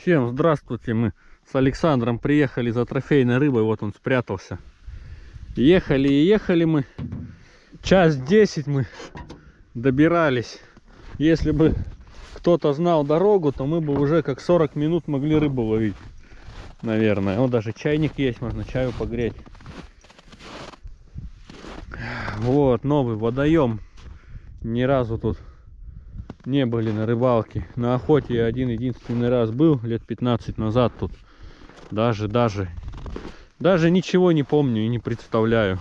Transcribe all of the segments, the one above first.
Всем здравствуйте, мы с Александром приехали за трофейной рыбой, вот он спрятался. Ехали и ехали мы, час десять мы добирались. Если бы кто-то знал дорогу, то мы бы уже как 40 минут могли рыбу ловить, наверное. Вот даже чайник есть, можно чаю погреть. Вот, новый водоем. Ни разу тут не были на рыбалке. На охоте я один единственный раз был, лет 15 назад тут. Даже, даже, даже ничего не помню и не представляю.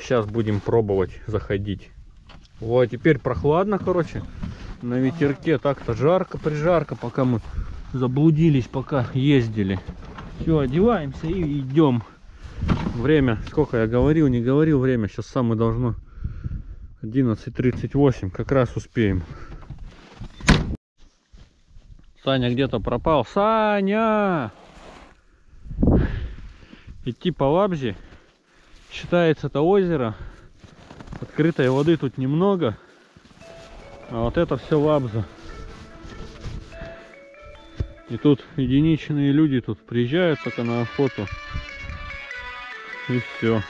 Сейчас будем пробовать заходить. Вот, теперь прохладно, короче. На ветерке так-то жарко, прижарко, пока мы заблудились, пока ездили. Все, одеваемся и идем. Время, сколько я говорил, не говорил время, сейчас самое должно 11.38, как раз успеем. Саня где-то пропал. Саня! Идти по лабзе. Считается это озеро. Открытой воды тут немного. А вот это все лабза. И тут единичные люди тут приезжают только на охоту. И все.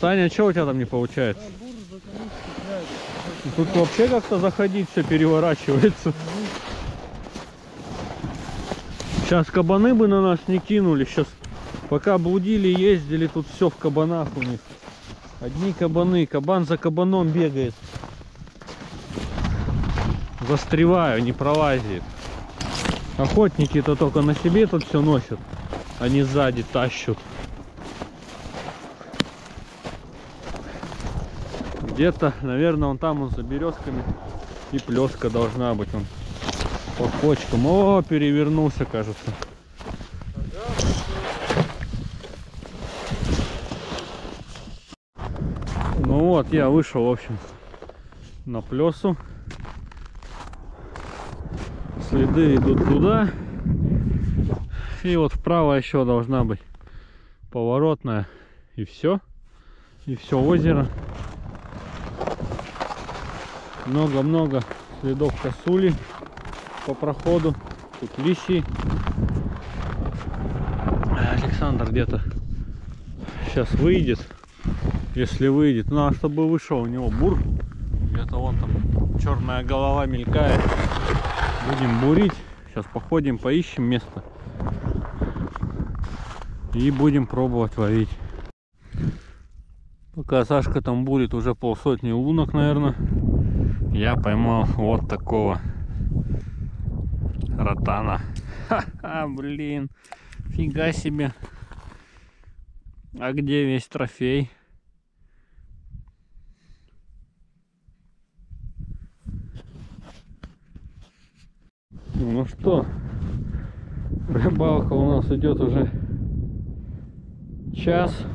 Таня, что у тебя там не получается? Тут вообще как-то заходить все переворачивается. Сейчас кабаны бы на нас не кинули. Сейчас пока блудили, ездили, тут все в кабанах у них. Одни кабаны, кабан за кабаном бегает. Застреваю, не пролазит. Охотники-то только на себе тут все носят. Они сзади тащут. Где-то, наверное, он там, он за березками. И плеска должна быть. Он под почкам. О, перевернулся, кажется. Ну вот, я вышел, в общем, на плесу. Следы идут туда. И вот вправо еще должна быть поворотная. И все. И все озеро. Много-много следов косули по проходу. Тут лисий. Александр где-то сейчас выйдет. Если выйдет. Ну а чтобы вышел у него бур. Где-то вон там черная голова мелькает. Будем бурить. Сейчас походим, поищем место. И будем пробовать ловить. Пока Сашка там бурит уже полсотни лунок, наверное я поймал вот такого ротана. Ха-ха, блин. Фига себе. А где весь трофей? Ну что, рыбалка у нас идет уже час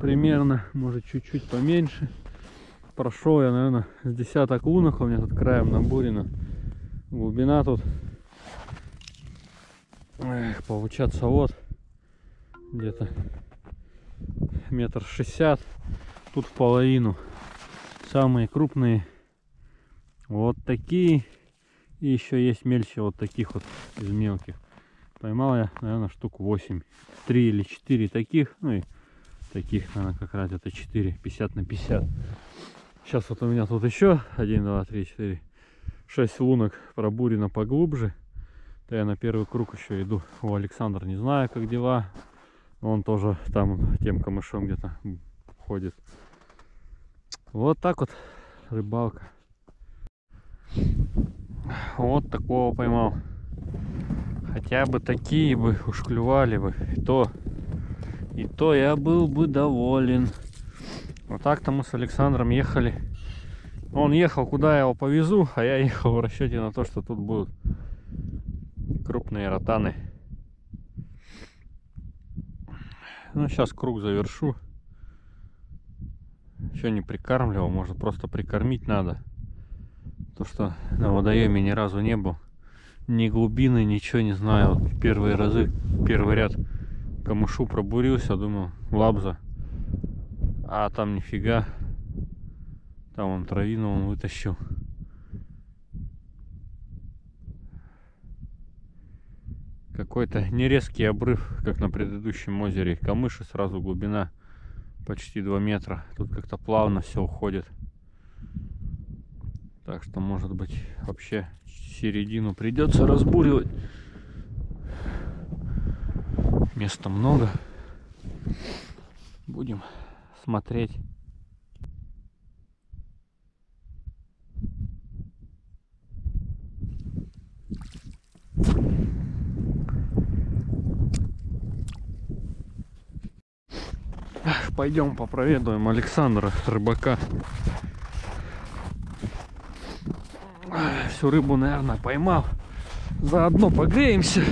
примерно, может чуть-чуть поменьше прошел я, наверное, с десяток лунок у меня тут краем набурено. Глубина тут, эх, получаться вот, где-то метр шестьдесят. Тут в половину. Самые крупные вот такие. И еще есть мельче вот таких вот из мелких. Поймал я, наверное, штук 8. 3 или 4 таких. Ну и таких, наверное, как раз это 4. 50 на 50. Сейчас вот у меня тут еще 1, 2, 3, 4, 6 лунок пробурено поглубже. То я на первый круг еще иду. У Александра не знаю, как дела. Он тоже там тем камышом где-то ходит. Вот так вот рыбалка. Вот такого поймал. Хотя бы такие бы уж бы. И то, и то я был бы доволен. Вот так-то мы с Александром ехали. Он ехал, куда я его повезу, а я ехал в расчете на то, что тут будут крупные ротаны. Ну, сейчас круг завершу. Еще не прикармливал, может просто прикормить надо. То, что на водоеме ни разу не был. Ни глубины, ничего не знаю. Вот первые разы, первый ряд камышу пробурился, думал, лабза а там нифига. Там он травину он вытащил. какой-то нерезкий обрыв, как на предыдущем озере. Камыши сразу глубина почти 2 метра. Тут как-то плавно все уходит. Так что, может быть, вообще середину придется разбуривать. Места много. Будем смотреть. Пойдем попроведуем Александра Рыбака. Всю рыбу, наверное, поймал. Заодно погреемся.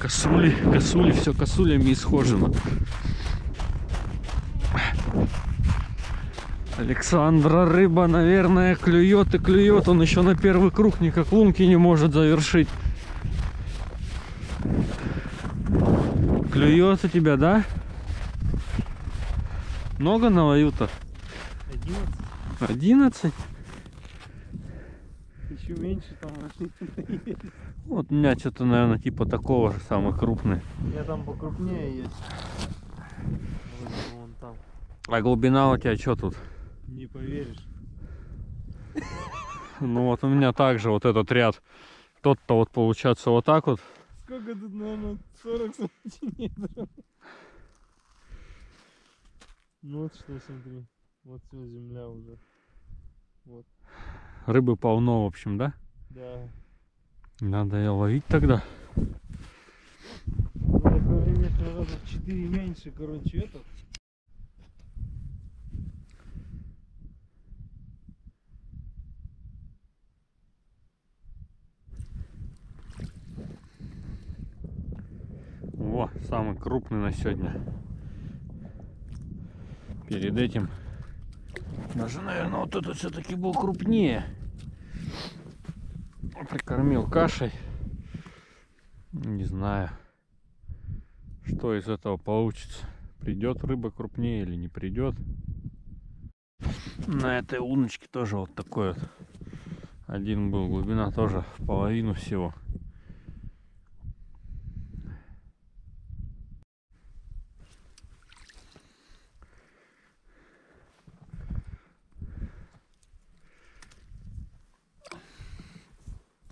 Косули, косули, все косулями исхожено. Александра рыба, наверное, клюет и клюет. Он еще на первый круг никак лунки не может завершить. Клюет у тебя, да? Много наловил-то? 11. 11? Еще меньше там. Вот у меня что-то, наверное, типа такого же, самый крупный. Я там покрупнее есть. А глубина у тебя что тут? Не поверишь. Ну вот у меня также вот этот ряд. Тот-то вот получается вот так вот. Сколько тут, наверное, 40 сантиметров. Ну вот что, смотри. Вот все, земля уже. Рыбы полно, в общем, да? Да. Надо ее ловить тогда. Ну, такой ремень раза в 4 меньше, короче, этот. Во, самый крупный на сегодня. Перед этим даже, наверное, вот этот все-таки был крупнее. Прикормил кашей. Не знаю, что из этого получится. Придет рыба крупнее или не придет. На этой удочке тоже вот такой вот. Один был, глубина тоже в половину всего.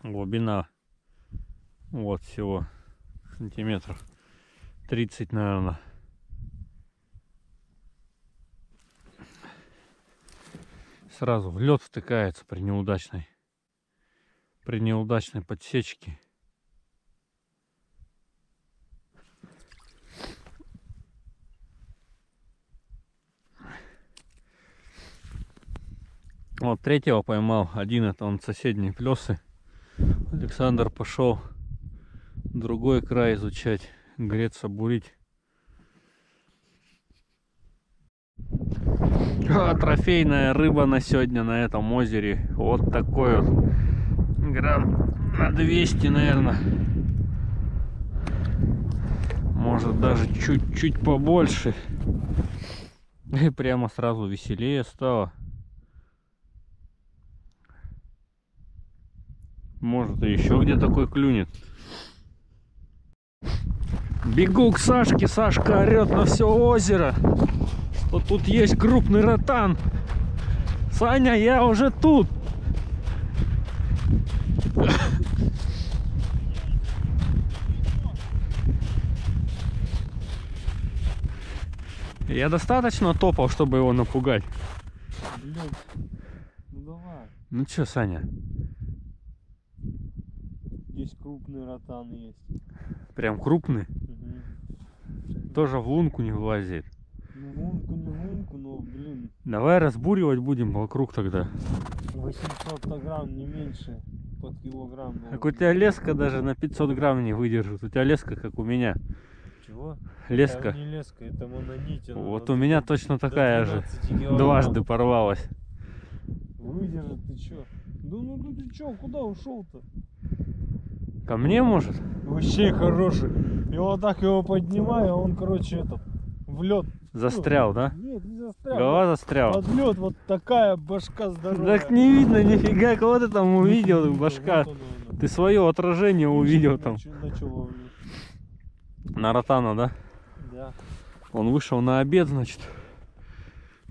Глубина вот всего сантиметров 30 наверное сразу в лед втыкается при неудачной при неудачной подсечке. Вот третьего поймал один это он соседние плесы Александр пошел другой край изучать, греться, бурить. А, трофейная рыба на сегодня на этом озере. Вот такой вот. Грамм на 200, наверное. Может даже чуть-чуть побольше. И прямо сразу веселее стало. Может и еще где такой клюнет. Бегу к Сашке, Сашка орет на все озеро, что тут есть крупный ротан. Саня, я уже тут. Я достаточно топал, чтобы его напугать. Блин. Ну давай. Ну чё, Саня, Здесь крупный ротан есть. прям крупный? Мгм. Тоже в лунку не влазит. Ну лунку, не лунку, но, блин, Давай разбуривать будем вокруг тогда. 800 грамм, не меньше, под килограмм. Так у тебя леска даже на 500 грамм не выдержит. У тебя леска как у меня. Чего? Леска. Это не леска, это мононить. она Вот у меня точно такая же. 12 килограмм. Дважды порвалась. Выдержит, ты чё? Да ну, ну ты чё, куда ушел-то? Ко мне может? Вообще хороший. И вот так его поднимаю, а он, короче, этот, в лед. Застрял, да? Нет, не застрял. Голова застряла. Под лед вот такая башка здоровая. Так не видно нифига, кого ты там увидел, башка. он, он, он. Ты свое отражение увидел там. На ротана, да? Да. Он вышел на обед, значит.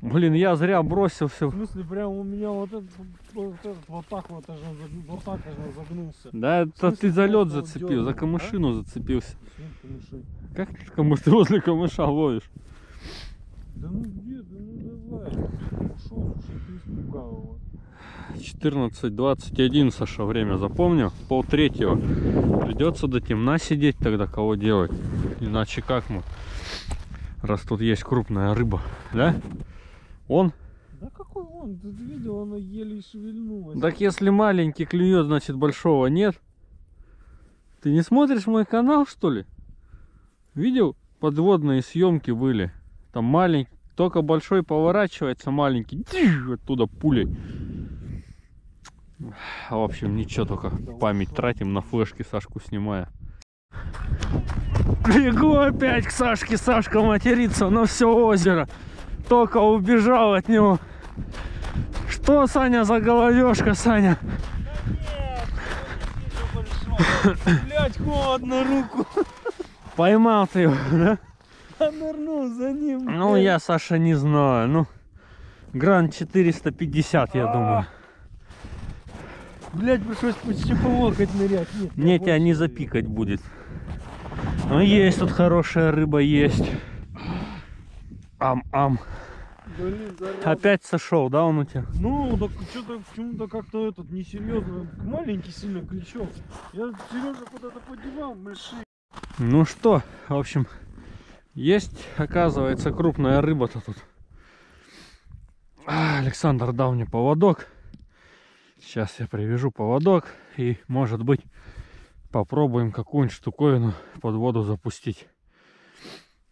Блин, я зря бросился. В смысле, прям у меня вот этот вот, этот, вот так вот аж вот так аж загнулся. Да, это смысле, ты за лед зацепил, дёрнул, за а? камышину зацепился. Всем камыши. Как ты камыш, ты возле камыша ловишь? Да ну где ты, ну давай. Ушел, слушай, ты испугал его. 14.21, Саша, время запомнил? Пол третьего. Придется до темна сидеть тогда, кого делать. Иначе как мы? Раз тут есть крупная рыба, да? Он? Да какой он? Ты видел, она еле шевельнулась. Так если маленький клюет, значит большого нет. Ты не смотришь мой канал, что ли? Видел? Подводные съемки были. Там маленький, только большой поворачивается, маленький тиш, оттуда пулей. В общем, ничего, только память тратим на флешки Сашку снимая. Бегу опять к Сашке, Сашка матерится на все озеро. Только убежал от него. Что, Саня, за головешка, Саня? Блять, холодно руку. Поймал ты его, да? А нырнул за ним. Ну, блядь. я, Саша, не знаю. Ну, гран 450, я А. думаю. Блять, пришлось почти по локоть нырять. Нет, Мне я тебя не запикать будет. Ну, есть тут хорошая рыба, есть. Ам-ам. Зараза. Опять сошел, да, он у тебя? Ну, так что-то почему-то как-то этот несерьезно. Маленький сильно крючок. Я Сережа куда-то подевал, мыши. Ну что, в общем, есть, оказывается, крупная рыба-то тут. А, Александр дал мне поводок. Сейчас я привяжу поводок и, может быть, попробуем какую-нибудь штуковину под воду запустить.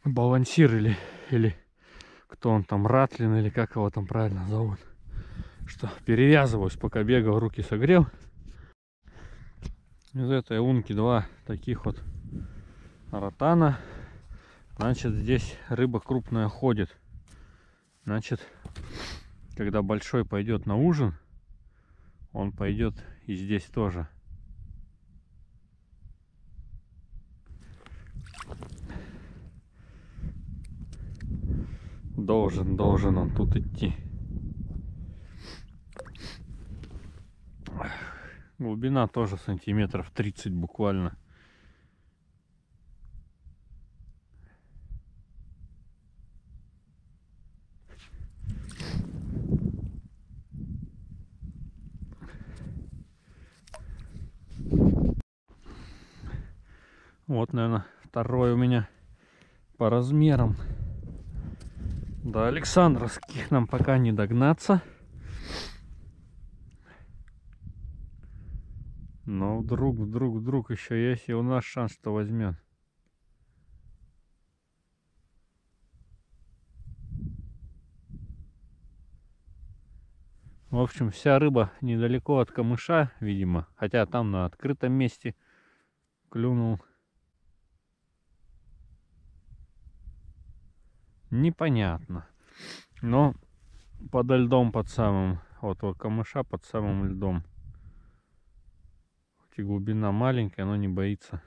Балансир или, или кто он там, Ратлин или как его там правильно зовут. Что, перевязываюсь, пока бегал, руки согрел. Из этой унки два таких вот ротана. Значит, здесь рыба крупная ходит. Значит, когда большой пойдет на ужин, он пойдет и здесь тоже. Должен, должен он тут идти. Глубина тоже сантиметров 30 буквально. Вот, наверное, второй у меня по размерам. До Александровских нам пока не догнаться. Но вдруг, вдруг, вдруг еще есть и у нас шанс, что возьмет. В общем, вся рыба недалеко от камыша, видимо. Хотя там на открытом месте клюнул. Непонятно. Но подо льдом под самым, вот у камыша под самым льдом. Хоть и глубина маленькая, но не боится.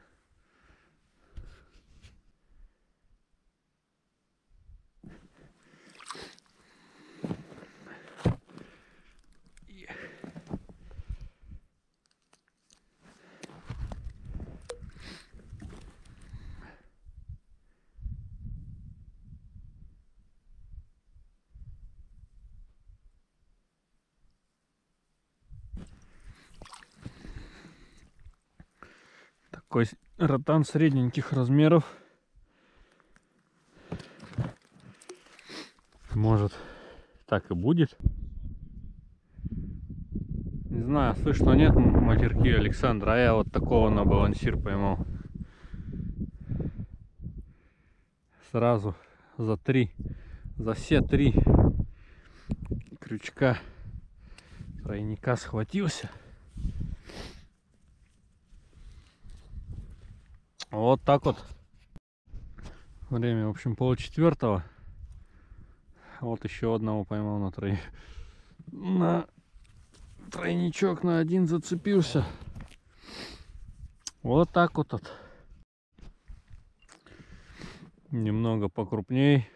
Такой ротан средненьких размеров. Может, так и будет. Не знаю, слышно нет матерки Александра, а я вот такого на балансир поймал. Сразу за три, за все три крючка тройника схватился. Вот так вот. Время, в общем, полчетвертого. Вот еще одного поймал на трой... На тройничок на один зацепился. Вот так вот. вот. Немного покрупней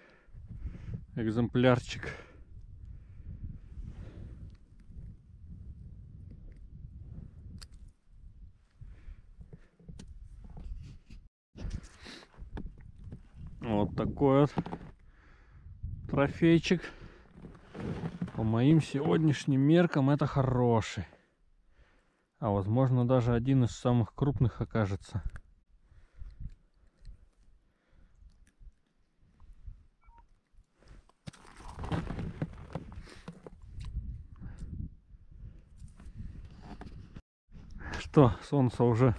экземплярчик. Вот такой вот трофейчик. По моим сегодняшним меркам это хороший. А возможно даже один из самых крупных окажется. Что, солнце уже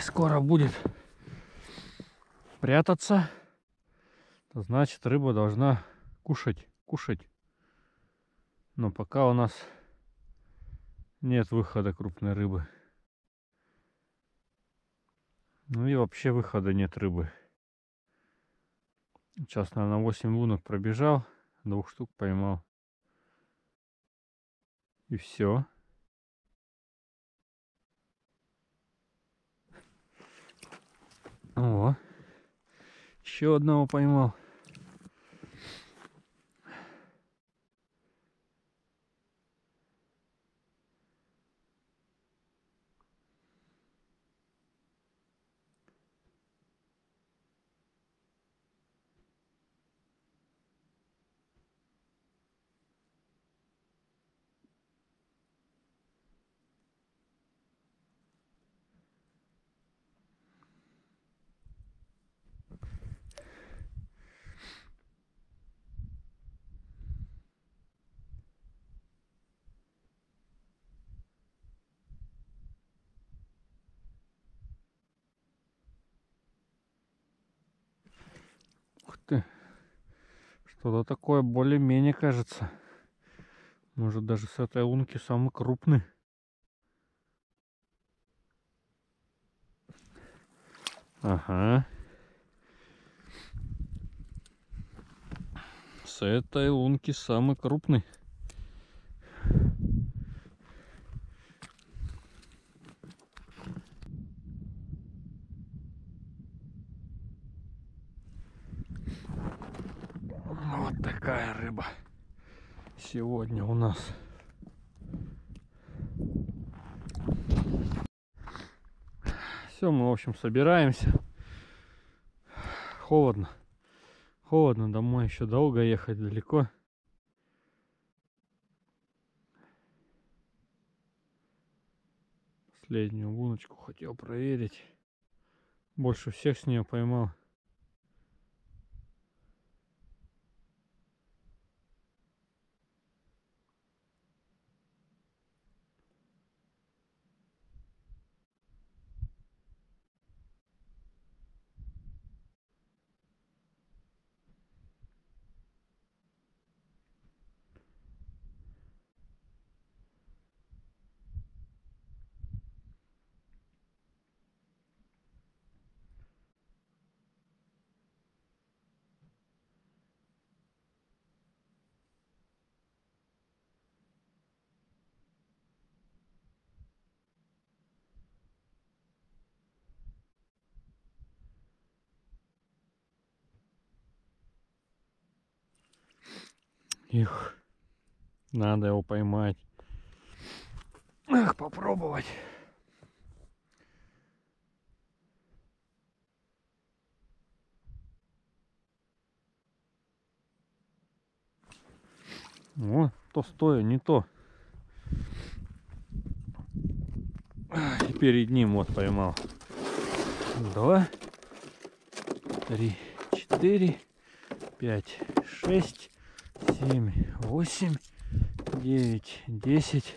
скоро будет прятаться. Значит, рыба должна кушать, кушать. Но пока у нас нет выхода крупной рыбы. Ну и вообще выхода нет рыбы. Сейчас, наверное, 8 лунок пробежал, двух штук поймал. И все. О, еще одного поймал. Ух ты. Что-то такое более-менее кажется. Может даже с этой лунки самый крупный. Ага. С этой лунки самый крупный. Вот такая рыба сегодня у нас. Все, мы, в общем, собираемся. Холодно. Холодно, домой еще долго ехать далеко. Последнюю луночку хотел проверить. Больше всех с нее поймал. Их. Надо его поймать. Эх, попробовать. О, то стоя, не то. И перед ним вот поймал. Два, три, четыре, пять, шесть, семь, восемь, девять, десять,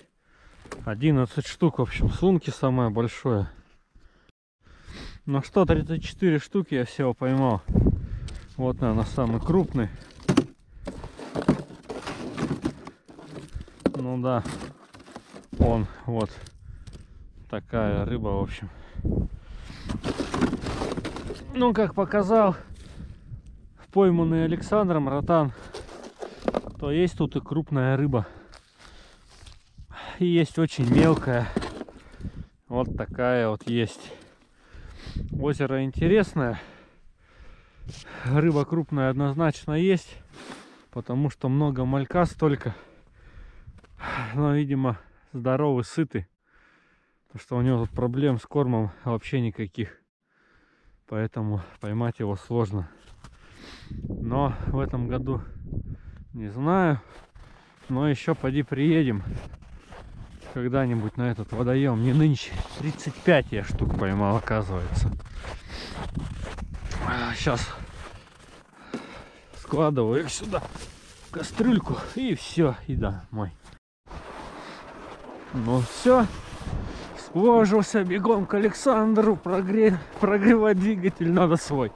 одиннадцать штук. В общем, сумки самое большое. Ну что, 34 штуки я всего поймал. Вот, наверное, самый крупный. Ну да, он вот такая рыба, в общем. Ну, как показал пойманный Александром ротан, то есть тут и крупная рыба. И есть очень мелкая. Вот такая вот есть. Озеро интересное. Рыба крупная однозначно есть. Потому что много малька столько. Но, видимо, здоровый, сытый. Потому что у него тут проблем с кормом вообще никаких. Поэтому поймать его сложно. Но в этом году не знаю. Но еще поди приедем когда-нибудь на этот водоем. Не нынче. 35 я штук поймал, оказывается. Сейчас складываю их сюда в кастрюльку и все, и домой. Ну все, сложился бегом к Александру прогре... прогревать двигатель надо свой.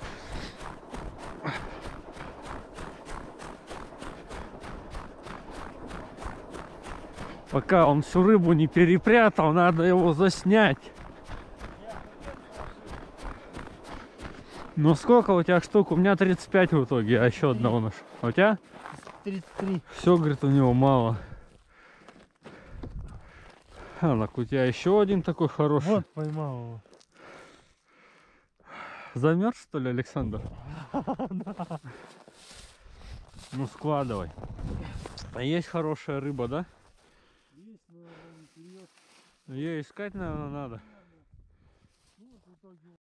Пока он всю рыбу не перепрятал, надо его заснять. Ну сколько у тебя штук? У меня 35 в итоге, а еще одного наш. А у тебя? 33. Все, говорит, у него мало. А, так у тебя еще один такой хороший. Вот поймал его. Замерз, что ли, Александр? Ну, складывай. А есть хорошая рыба, да? Есть, но он не клюет. Ее искать, наверное, надо. Ну, в итоге